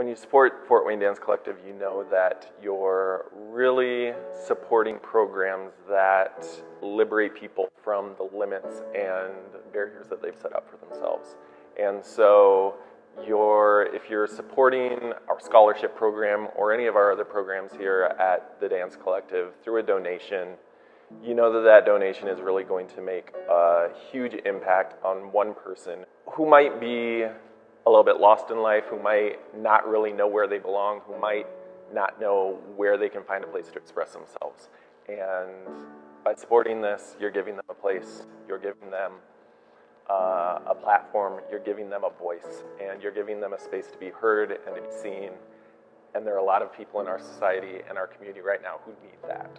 When you support Fort Wayne Dance Collective, you know that you're really supporting programs that liberate people from the limits and barriers that they've set up for themselves. And so you're, if you're supporting our scholarship program or any of our other programs here at the Dance Collective through a donation, you know that that donation is really going to make a huge impact on one person who might be a little bit lost in life, who might not really know where they belong, who might not know where they can find a place to express themselves. And by supporting this, you're giving them a place, you're giving them uh, a platform, you're giving them a voice, and you're giving them a space to be heard and to be seen. And there are a lot of people in our society and our community right now who need that.